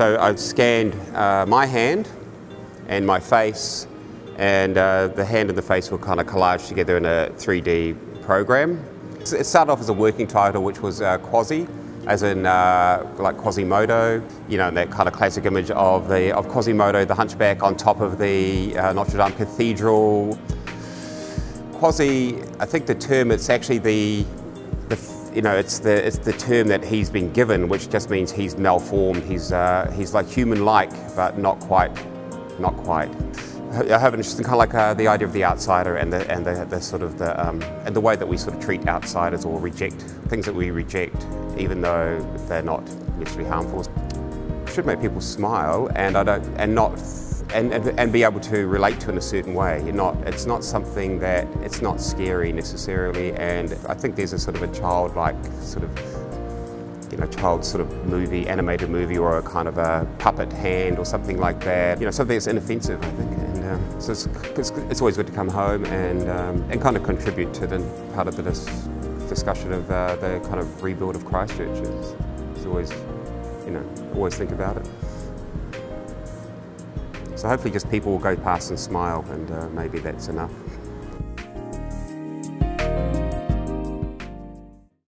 So I've scanned uh, my hand and my face, and uh, the hand and the face were kind of collaged together in a 3D program. It started off as a working title, which was uh, Quasi, as in uh, like Quasimodo, you know, that kind of classic image of the of Quasimodo, the hunchback on top of the uh, Notre Dame Cathedral. Quasi, I think the term, it's actually the, the you know, it's the, it's the term that he's been given, which just means he's malformed. He's, uh, he's like human-like, but not quite, not quite. I have an interesting kind of like uh, the idea of the outsider and the and the, the sort of the um, and the way that we sort of treat outsiders or reject things that we reject, even though they're not necessarily harmful. Should make people smile and I don't and not and, and, and, be able to relate to in a certain way. You're not, it's not something that, it's not scary necessarily, and I think there's a sort of a childlike sort of, you know, child sort of movie, animated movie, or a kind of a puppet hand or something like that. You know, something that's inoffensive, I think. And um, so it's, it's, it's, always good to come home and, um, and kind of contribute to the part of the dis discussion of uh, the kind of rebuild of Christchurch. It's, it's always, you know, always think about it. So hopefully just people will go past and smile and uh, maybe that's enough.